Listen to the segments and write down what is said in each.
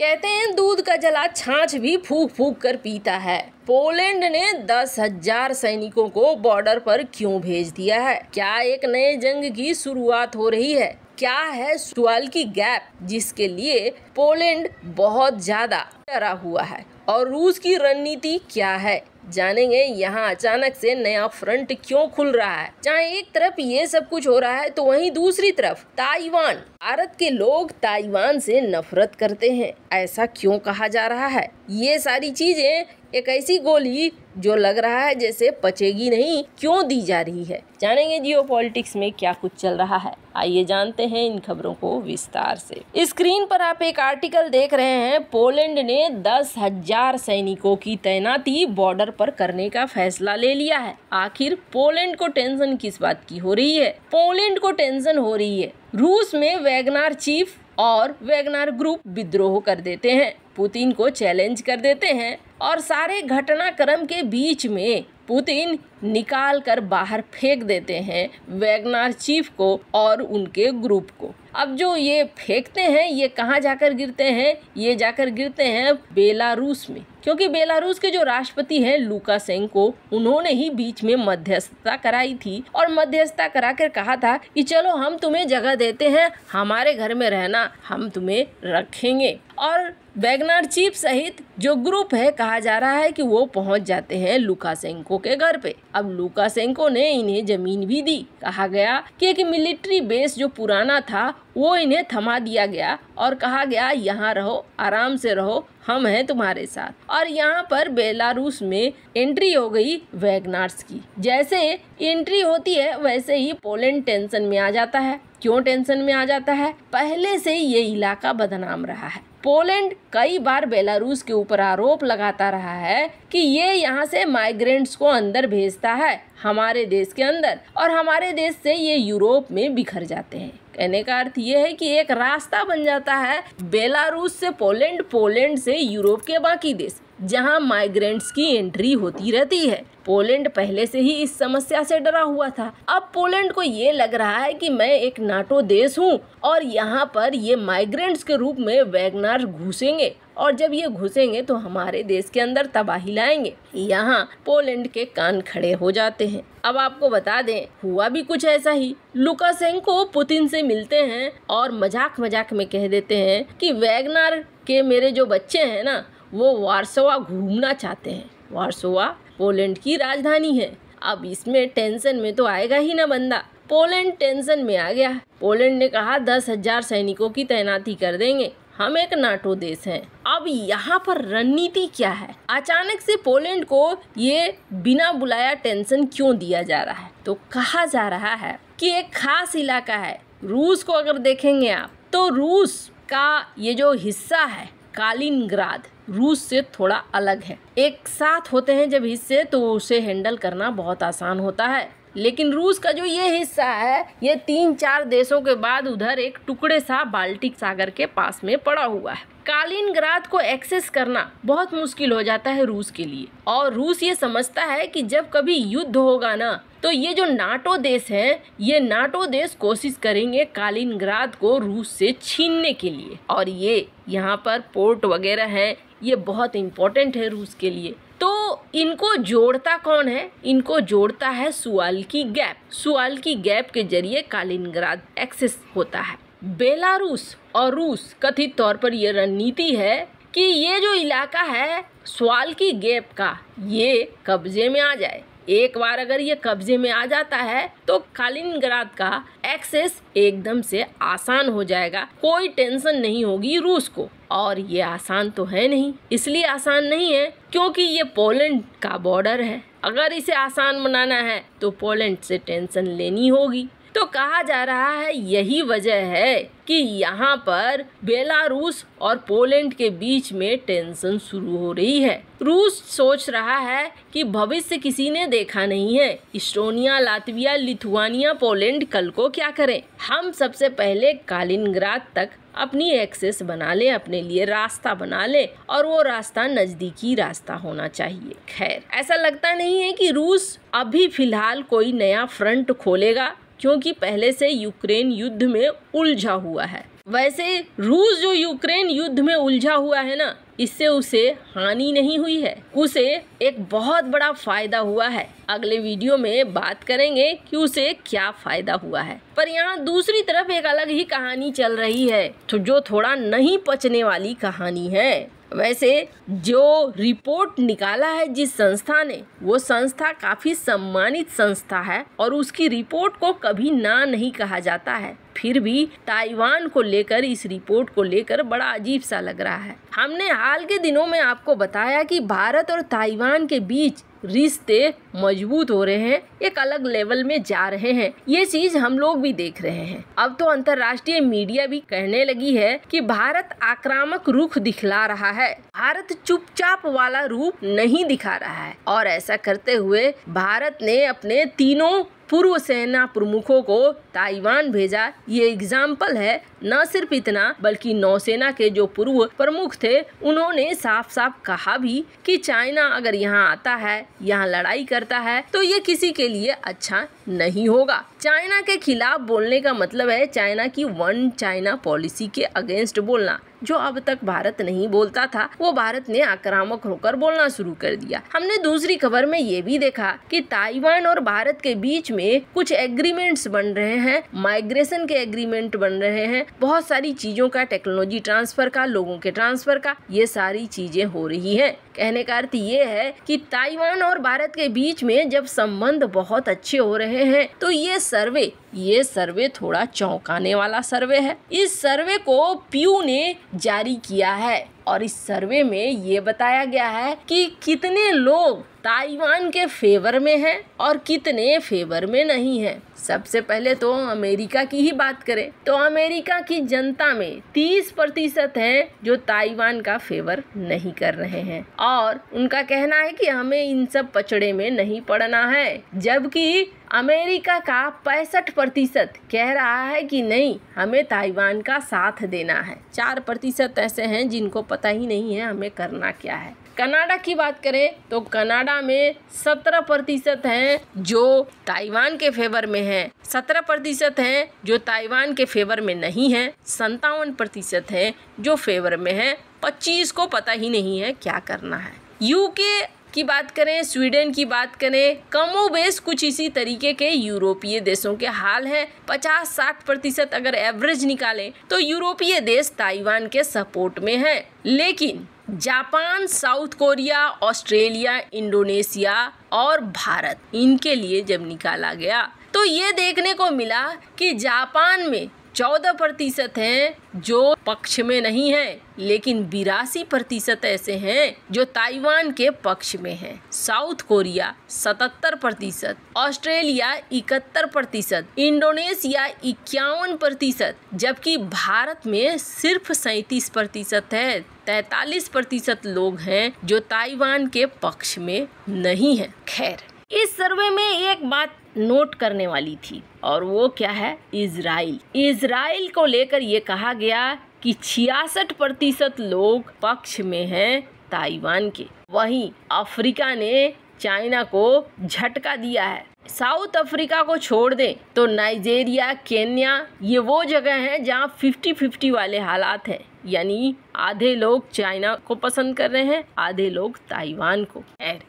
कहते हैं, दूध का जला छाछ भी फूक फूक कर पीता है। पोलैंड ने दस हज़ार सैनिकों को बॉर्डर पर क्यों भेज दिया है? क्या एक नए जंग की शुरुआत हो रही है? क्या है सुअल की गैप, जिसके लिए पोलैंड बहुत ज़्यादा डरा हुआ है? और रूस की रणनीति क्या है? जानेंगे। यहाँ अचानक से नया फ्रंट क्यों खुल रहा है? जहाँ एक तरफ़ ये सब कुछ हो रहा है तो वहीं दूसरी तरफ़ ताइवान। भारत के लोग ताइवान से नफरत करते हैं। ऐसा क्यों कहा जा रहा है? ये सारी चीज़ें एक ऐसी गोली जो लग रहा है जैसे पचेगी नहीं, क्यों दी जा रही है? जानेंगे जियो पॉलिटिक्स में क्या कुछ चल रहा है। आइए जानते हैं इन खबरों को विस्तार से। स्क्रीन पर आप एक आर्टिकल देख रहे हैं। पोलैंड ने दस हज़ार सैनिकों की तैनाती बॉर्डर पर करने का फैसला ले लिया है। आखिर पोलैंड को टेंशन किस बात की हो रही है? पोलैंड को टेंशन हो रही है। रूस में वैगनार चीफ और वैगनार ग्रुप विद्रोह कर देते हैं। पुतिन को चैलेंज कर देते हैं। और सारे घटनाक्रम के बीच में पुतिन निकाल कर बाहर फेंक देते हैं वैगनार चीफ को और उनके ग्रुप को। अब जो ये फेंकते हैं, ये कहाँ जाकर गिरते हैं? ये जाकर गिरते हैं बेलारूस में। क्योंकि बेलारूस के जो राष्ट्रपति हैं लुकासेंको उन्होंने ही बीच में मध्यस्थता कराई थी और मध्यस्थता करा कर कहा था कि चलो हम तुम्हें जगह देते हैं, हमारे घर में रहना, हम तुम्हें रखेंगे। और वैगनार चीफ सहित जो ग्रुप है, कहा जा रहा है कि वो पहुँच जाते हैं लुका सेंको के घर पे। अब लुकासेंको ने इन्हें ज़मीन भी दी। कहा गया कि एक मिलिट्री बेस जो पुराना था, वो इन्हें थमा दिया गया और कहा गया, यहाँ रहो, आराम से रहो, हम हैं तुम्हारे साथ। और यहाँ पर बेलारूस में एंट्री हो गई वैगनार्स की। जैसे एंट्री होती है, वैसे ही पोलैंड टेंशन में आ जाता है। क्यों टेंशन में आ जाता है? पहले से ये इलाका बदनाम रहा है। पोलैंड कई बार बेलारूस के ऊपर आरोप लगाता रहा है कि ये यहाँ से माइग्रेंट्स को अंदर भेजता है, हमारे देश के अंदर, और हमारे देश से ये यूरोप में बिखर जाते हैं। कहने का अर्थ ये है कि एक रास्ता बन जाता है बेलारूस से पोलैंड पोलैंड से यूरोप के बाकी देश, जहाँ माइग्रेंट्स की एंट्री होती रहती है। पोलैंड पहले से ही इस समस्या से डरा हुआ था। अब पोलैंड को ये लग रहा है कि मैं एक नाटो देश हूँ और यहाँ पर ये माइग्रेंट्स के रूप में वैगनार घुसेंगे। और जब ये घुसेंगे तो हमारे देश के अंदर तबाही लाएँगे। यहाँ पोलैंड के कान खड़े हो जाते हैं। अब आपको बता दें, हुआ भी कुछ ऐसा ही। लुकासेंको पुतिन से मिलते हैं और मज़ाक मज़ाक में कह देते हैं कि वैगनार के मेरे जो बच्चे हैं ना, वो वारसोवा घूमना चाहते हैं। वारसोवा पोलैंड की राजधानी है। अब इसमें टेंशन में तो आएगा ही ना बंदा। पोलैंड टेंशन में आ गया। पोलैंड ने कहा, दस हज़ार सैनिकों की तैनाती कर देंगे। हम एक नाटो देश हैं। अब यहाँ पर रणनीति क्या है? अचानक से पोलैंड को ये बिना बुलाया टेंशन क्यों दिया जा रहा है? तो कहा जा रहा है कि एक खास इलाका है, रूस को अगर देखेंगे आप तो रूस का ये जो हिस्सा है, कालिनग्राद, रूस से थोड़ा अलग है। एक साथ होते हैं जब हिस्से तो उसे हैंडल करना बहुत आसान होता है। लेकिन रूस का जो ये हिस्सा है, ये तीन चार देशों के बाद उधर एक टुकड़े सा बाल्टिक सागर के पास में पड़ा हुआ है। कालीन कालिनग्राद को एक्सेस करना बहुत मुश्किल हो जाता है रूस के लिए। और रूस ये समझता है कि जब कभी युद्ध होगा ना तो ये जो नाटो देश है, ये नाटो देश कोशिश करेंगे कालीन कालिनग्राद को रूस से छीनने के लिए। और ये यहाँ पर पोर्ट वगैरह है, ये बहुत इम्पोर्टेंट है रूस के लिए। तो इनको जोड़ता कौन है? इनको जोड़ता है सुआल की गैप। सुआल की गैप के ज़रिए कालिनग्राद एक्सेस होता है। बेलारूस और रूस कथित तौर पर यह रणनीति है कि ये जो इलाका है स्वाल की गैप का, ये कब्जे में आ जाए। एक बार अगर ये कब्जे में आ जाता है तो कालिनग्राद का एक्सेस एकदम से आसान हो जाएगा। कोई टेंशन नहीं होगी रूस को। और ये आसान तो है नहीं। इसलिए आसान नहीं है क्योंकि ये पोलैंड का बॉर्डर है। अगर इसे आसान बनाना है तो पोलैंड से टेंशन लेनी होगी। तो कहा जा रहा है, यही वजह है कि यहाँ पर बेलारूस और पोलैंड के बीच में टेंशन शुरू हो रही है। रूस सोच रहा है कि भविष्य किसी ने देखा नहीं है। इस्टोनिया, लातविया, लिथुआनिया, पोलैंड कल को क्या करें? हम सबसे पहले कालिनग्राद तक अपनी एक्सेस बना ले, अपने लिए रास्ता बना ले और वो रास्ता नज़दीकी रास्ता होना चाहिए। खैर, ऐसा लगता नहीं है कि रूस अभी फ़िलहाल कोई नया फ्रंट खोलेगा। क्योंकि पहले से यूक्रेन युद्ध में उलझा हुआ है। वैसे रूस जो यूक्रेन युद्ध में उलझा हुआ है ना, इससे उसे हानि नहीं हुई है। उसे एक बहुत बड़ा फ़ायदा हुआ है। अगले वीडियो में बात करेंगे कि उसे क्या फ़ायदा हुआ है। पर यहाँ दूसरी तरफ़ एक अलग ही कहानी चल रही है तो जो थोड़ा नहीं पचने वाली कहानी है। वैसे जो रिपोर्ट निकाला है जिस संस्था ने, वो संस्था काफ़ी सम्मानित संस्था है और उसकी रिपोर्ट को कभी ना नहीं कहा जाता है। फिर भी ताइवान को लेकर, इस रिपोर्ट को लेकर बड़ा अजीब सा लग रहा है। हमने हाल के दिनों में आपको बताया कि भारत और ताइवान के बीच रिश्ते मज़बूत हो रहे हैं, एक अलग लेवल में जा रहे हैं। ये चीज़ हम लोग भी देख रहे हैं। अब तो अंतर्राष्ट्रीय मीडिया भी कहने लगी है कि भारत आक्रामक रुख दिखला रहा है। भारत चुपचाप वाला रूप नहीं दिखा रहा है। और ऐसा करते हुए भारत ने अपने तीनों पूर्व सेना प्रमुखों को ताइवान भेजा। ये एग्ज़ाम्पल है न सिर्फ़ इतना, बल्कि नौसेना के जो पूर्व प्रमुख थे, उन्होंने साफ़ साफ़ कहा भी कि चाइना अगर यहाँ आता है, यहाँ लड़ाई करता है तो ये किसी के लिए अच्छा नहीं होगा। चाइना के खिलाफ बोलने का मतलब है चाइना की वन चाइना पॉलिसी के अगेंस्ट बोलना। जो अब तक भारत नहीं बोलता था, वो भारत ने आक्रामक होकर बोलना शुरू कर दिया। हमने दूसरी खबर में ये भी देखा कि ताइवान और भारत के बीच में कुछ एग्रीमेंट्स बन रहे हैं माइग्रेशन के एग्रीमेंट बन रहे हैं बहुत सारी चीज़ों का टेक्नोलॉजी ट्रांसफ़र का, लोगों के ट्रांसफ़र का, ये सारी चीज़ें हो रही है। कहने का अर्थ ये है कि ताइवान और भारत के बीच में जब संबंध बहुत अच्छे हो रहे हैं तो ये सर्वे ये सर्वे थोड़ा चौंकाने वाला सर्वे है। इस सर्वे को प्यू ने जारी किया है और इस सर्वे में ये बताया गया है कि कितने लोग ताइवान के फेवर में हैं और कितने फेवर में नहीं हैं। सबसे पहले तो अमेरिका की ही बात करें तो अमेरिका की जनता में 30 प्रतिशत है जो ताइवान का फेवर नहीं कर रहे हैं। और उनका कहना है कि हमें इन सब पचड़े में नहीं पड़ना है, जबकि अमेरिका का पैंसठ प्रतिशत कह रहा है कि नहीं, हमें ताइवान का साथ देना है। चार प्रतिशत ऐसे हैं जिनको पता ही नहीं है हमें करना क्या है। कनाडा की बात करें तो कनाडा में सत्रह प्रतिशत हैं जो ताइवान के फेवर में हैं। सत्रह प्रतिशत हैं जो ताइवान के फेवर में नहीं हैं। संतावन प्रतिशत हैं जो फेवर में हैं। पच्चीस को पता ही नहीं है क्या करना है। यूके की बात करें, स्वीडन की बात करें कमो बेस कुछ इसी तरीके के यूरोपीय देशों के हाल है। पचास साठ प्रतिशत अगर एवरेज निकालें तो यूरोपीय देश ताइवान के सपोर्ट में है। लेकिन Japan, South Korea, Australia, Indonesia और भारत, इनके लिए जब निकाला गया तो ये देखने को मिला कि जापान में चौदह प्रतिशत हैं जो पक्ष में नहीं है, लेकिन बिरासी प्रतिशत ऐसे हैं जो ताइवान के पक्ष में हैं। साउथ कोरिया सतहत्तर प्रतिशत, ऑस्ट्रेलिया इकहत्तर प्रतिशत, इंडोनेशिया इक्यावन प्रतिशत, जबकि भारत में सिर्फ़ सैतीस प्रतिशत है। तैतालीस प्रतिशत लोग हैं जो ताइवान के पक्ष में नहीं है। खैर, इस सर्वे में एक बात नोट करने वाली थी। और वो क्या है? इसराइल इसराइल को लेकर ये कहा गया कि छियासठ प्रतिशत लोग पक्ष में हैं ताइवान के। वहीं अफ्रीका ने चाइना को झटका दिया है। साउथ अफ्रीका को छोड़ दें तो नाइजेरिया, केन्या, ये वो जगह हैं जहाँ फिफ्टी फिफ्टी वाले हालात हैं। यानी आधे लोग चाइना को पसंद कर रहे हैं, आधे लोग ताइवान को।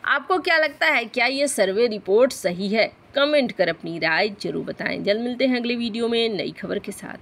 आपको क्या लगता है, क्या ये सर्वे रिपोर्ट सही है? कमेंट कर अपनी राय ज़रूर बताएँ। जल्द मिलते हैं अगले वीडियो में नई खबर के साथ।